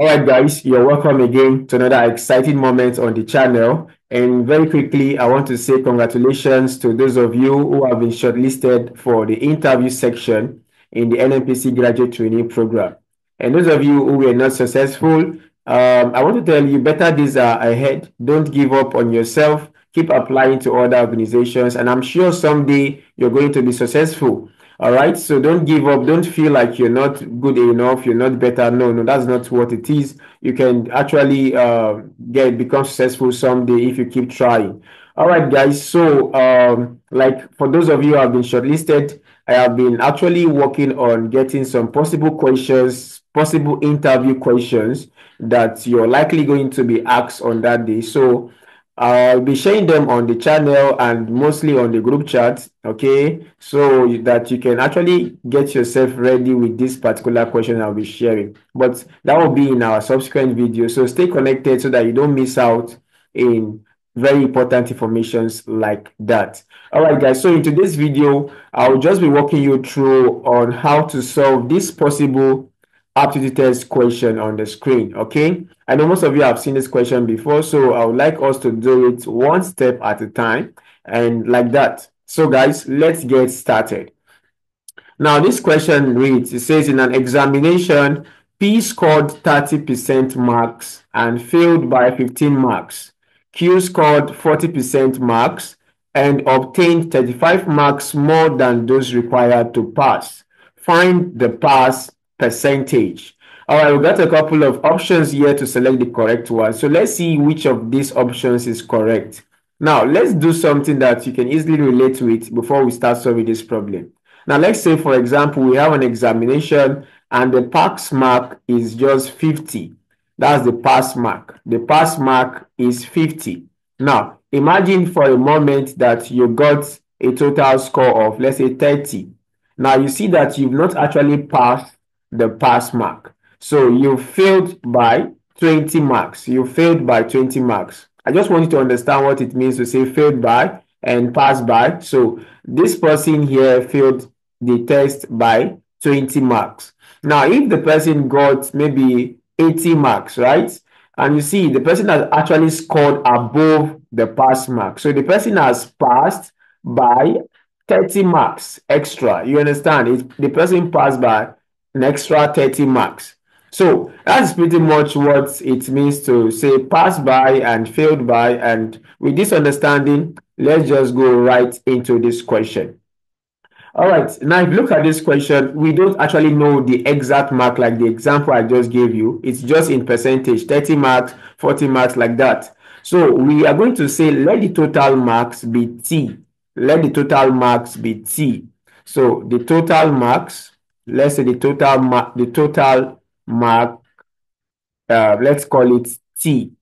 All right, guys, you're welcome again to another exciting moment on the channel. And very quickly, I want to say congratulations to those of you who have been shortlisted for the interview section in the NNPC Graduate Training Program. And those of you who were not successful, um, I want to tell you better days are ahead. Don't give up on yourself. Keep applying to other organizations, and I'm sure someday you're going to be successful. All right. So don't give up. Don't feel like you're not good enough. You're not better. No, no, that's not what it is. You can actually uh, get become successful someday if you keep trying. All right, guys. So, um, like for those of you who have been shortlisted, I have been actually working on getting some possible questions, possible interview questions that you're likely going to be asked on that day. So I'll be sharing them on the channel and mostly on the group chat, okay? So that you can actually get yourself ready with this particular question I'll be sharing. But that will be in our subsequent video. So stay connected so that you don't miss out in very important informations like that. All right, guys. So in today's video, I'll just be walking you through on how to solve this possible aptitude test question on the screen, okay? I know most of you have seen this question before, so I would like us to do it one step at a time and like that. So guys, let's get started. Now this question reads, it says in an examination, P scored 30% marks and failed by 15 marks. Q scored 40% marks and obtained 35 marks more than those required to pass. Find the pass percentage. All right, we got a couple of options here to select the correct one. So let's see which of these options is correct. Now, let's do something that you can easily relate to it before we start solving this problem. Now, let's say, for example, we have an examination and the pass mark is just 50. That's the pass mark. The pass mark is 50. Now, imagine for a moment that you got a total score of, let's say, 30. Now, you see that you've not actually passed the pass mark. So you failed by 20 marks. You failed by 20 marks. I just want you to understand what it means to say failed by and pass by. So this person here failed the test by 20 marks. Now, if the person got maybe 80 marks, right? And you see the person has actually scored above the pass mark. So the person has passed by 30 marks extra. You understand? If the person passed by an extra 30 marks. So that's pretty much what it means to say pass by and failed by. And with this understanding, let's just go right into this question. All right, now if you look at this question, we don't actually know the exact mark like the example I just gave you. It's just in percentage, 30 marks, 40 marks like that. So we are going to say let the total marks be T. Let the total marks be T. So the total marks let's say the total mark, the total mark, uh, let's call it T.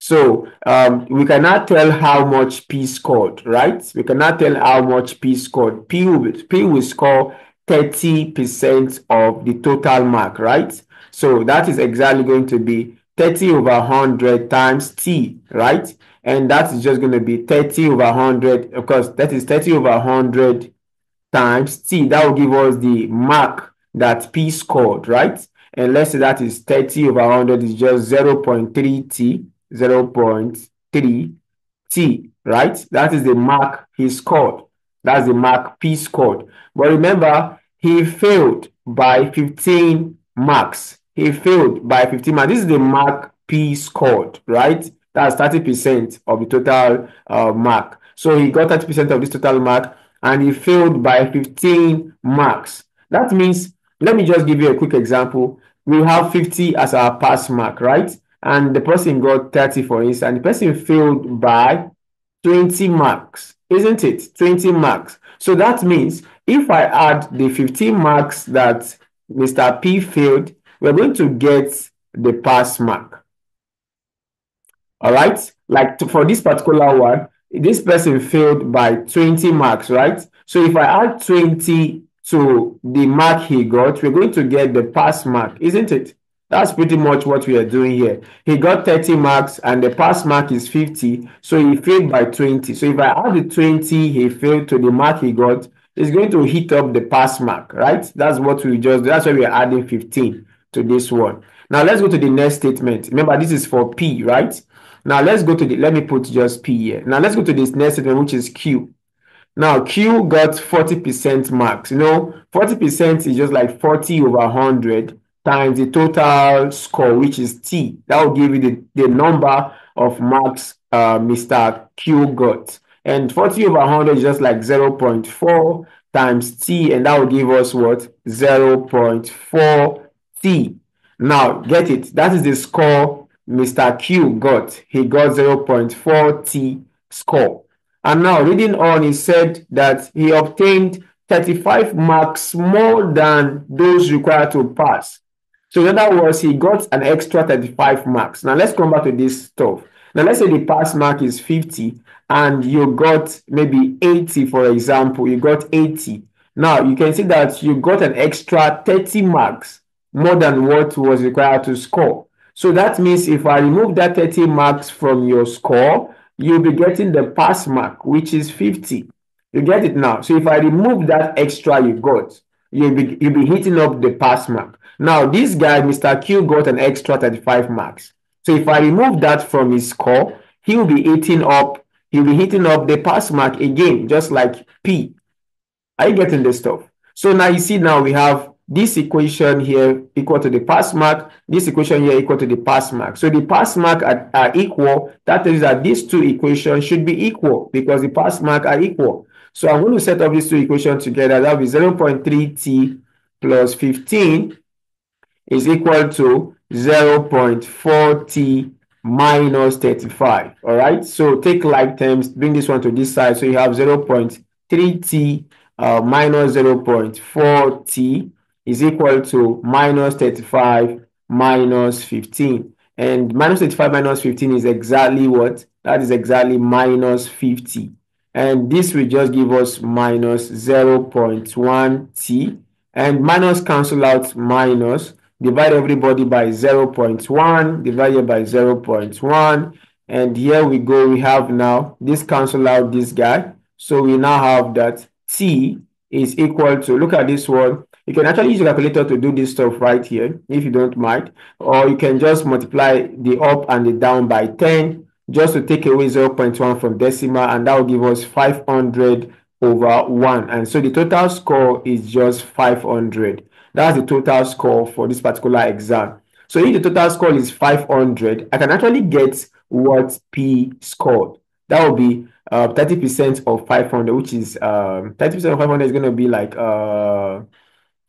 So um, we cannot tell how much P scored, right? We cannot tell how much P scored. P will, P will score 30% of the total mark, right? So that is exactly going to be 30 over 100 times T, right? And that is just going to be 30 over 100. Of course, that is 30 over 100 times t. That will give us the mark that P scored, right? And let's say that is 30 over 100 is just 0 0.3 t, 0 0.3 t, right? That is the mark he scored. That's the mark P scored. But remember, he failed by 15 marks. He failed by 15 marks. This is the mark P scored, right? That's 30% of the total uh, mark. So he got 30% of this total mark and he failed by 15 marks. That means, let me just give you a quick example. We have 50 as our pass mark, right? And the person got 30 for instance, and the person failed by 20 marks, isn't it? 20 marks. So that means if I add the 15 marks that Mr. P failed, we're going to get the pass mark. All right? Like to, for this particular one, this person failed by 20 marks, right? So if I add 20 to the mark he got, we're going to get the pass mark, isn't it? That's pretty much what we are doing here. He got 30 marks and the pass mark is 50. So he failed by 20. So if I add the 20 he failed to the mark he got, it's going to hit up the pass mark, right? That's what we just, that's why we are adding 15. to this one. Now let's go to the next statement. Remember, this is for P, right? Now let's go to the, let me put just P here. Now let's go to this next statement, which is Q. Now Q got 40% marks. You know, 40% is just like 40 over 100 times the total score, which is T. That will give you the, the number of marks uh, Mr. Q got. And 40 over 100 is just like 0.4 times T, and that will give us what? 0.4 T. Now, get it. That is the score Mr. Q got. He got 0 0.4 T score. And now, reading on, he said that he obtained 35 marks more than those required to pass. So in other words, he got an extra 35 marks. Now let's come back to this stuff. Now let's say the pass mark is 50 and you got maybe 80, for example, you got 80. Now you can see that you got an extra 30 marks more than what was required to score. So that means if I remove that 30 marks from your score, you'll be getting the pass mark, which is 50. You get it now. So if I remove that extra you got, you'll be, you'll be hitting up the pass mark. Now, this guy, Mr. Q, got an extra 35 marks. So if I remove that from his score, he will be hitting up, he'll be hitting up the pass mark again, just like P. Are you getting this stuff? So now you see now we have this equation here equal to the pass mark, this equation here equal to the pass mark. So the pass mark are, are equal. That is that these two equations should be equal because the pass mark are equal. So I'm going to set up these two equations together. That will be 0.3t plus 15 is equal to 0.4t minus 35. All right. So take like terms, bring this one to this side. So you have 0.3t uh, minus 0.4t is equal to minus 35 minus 15. And minus 35 minus 15 is exactly what? That is exactly minus 50. And this will just give us minus 0.1t. And minus cancel out minus divide everybody by 0 0.1, divided by 0.1. And here we go, we have now, this cancel out this guy. So we now have that T is equal to, look at this one. You can actually use a calculator to do this stuff right here, if you don't mind. Or you can just multiply the up and the down by 10, just to take away 0 0.1 from decimal, and that will give us 500 over 1. And so the total score is just 500. That's the total score for this particular exam. So if the total score is 500, I can actually get what P scored. That will be uh, 30% of 500, which is 30% um, of 500 is going to be like uh,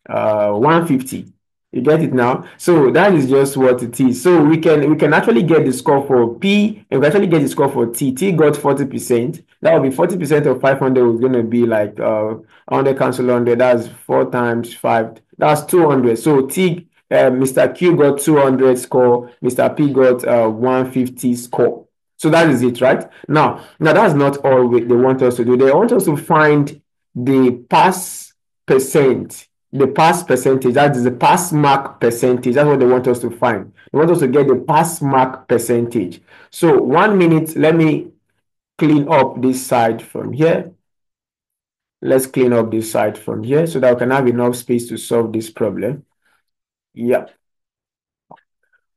uh, 150. You get it now? So that is just what it is. So we can we can actually get the score for P and we actually get the score for T. T got 40%. That would be 40% of 500 was going to be like uh 100 cancel 100. That's 4 times 5. That's 200. So T, uh, Mr. Q got 200 score. Mr. P got uh, 150 score. So that is it, right? Now, now that's not all they want us to do. They want us to find the pass percent the pass percentage, that is the pass mark percentage. That's what they want us to find. They want us to get the pass mark percentage. So one minute, let me clean up this side from here. Let's clean up this side from here so that we can have enough space to solve this problem. Yeah.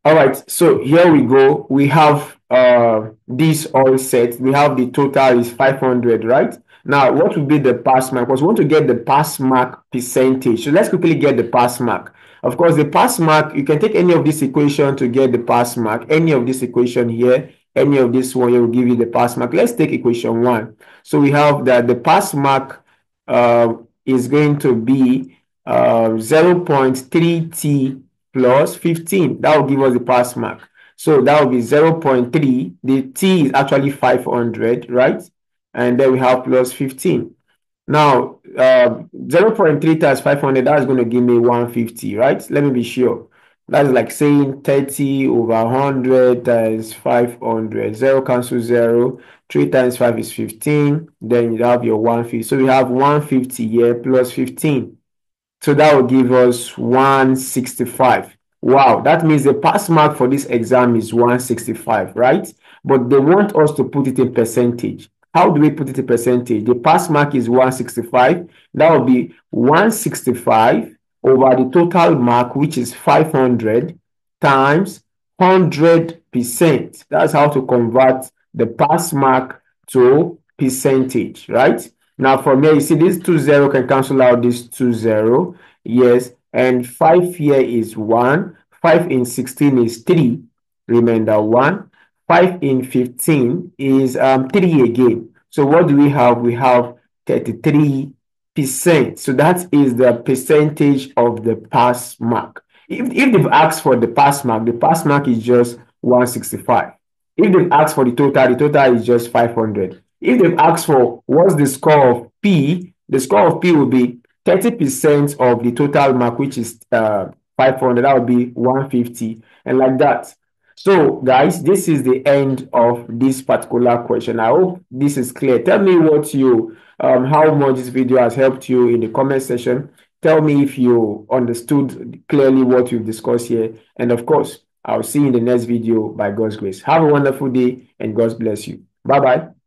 All right, so here we go. We have uh, this all set. We have the total is 500, right? Now, what would be the pass mark? Because we want to get the pass mark percentage. So let's quickly get the pass mark. Of course, the pass mark, you can take any of this equation to get the pass mark. Any of this equation here, any of this one will give you the pass mark. Let's take equation one. So we have that the pass mark uh, is going to be uh, 0.3t plus 15. That will give us the pass mark. So that will be 0.3. The t is actually 500, right? and then we have plus 15. Now, uh, 0.3 times 500, that's going to give me 150, right? Let me be sure. That's like saying 30 over 100 times 500. 0 cancel 0. 3 times 5 is 15. Then you have your 150. So we have 150 here plus 15. So that will give us 165. Wow, that means the pass mark for this exam is 165, right? But they want us to put it in percentage. How do we put it in percentage? The pass mark is 165. That will be 165 over the total mark, which is 500 times 100%. That's how to convert the pass mark to percentage, right? Now from here, you see this two zero can cancel out this two zero. Yes, and 5 here is 1. 5 in 16 is 3. Remainder 1. 5 in 15 is um, 3 again. So what do we have? We have 33 percent. So that is the percentage of the pass mark. If, if they've asked for the pass mark, the pass mark is just 165. If they've asked for the total, the total is just 500. If they've asked for what's the score of P, the score of P will be 30% of the total mark, which is uh, 500. That would be 150 and like that. So guys, this is the end of this particular question. I hope this is clear. Tell me what you, um, how much this video has helped you in the comment section. Tell me if you understood clearly what we've discussed here. And of course, I'll see you in the next video by God's grace. Have a wonderful day and God bless you. Bye-bye.